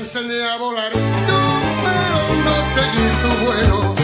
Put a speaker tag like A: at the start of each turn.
A: enseñé a volar, yo pero no seguí tu vuelo.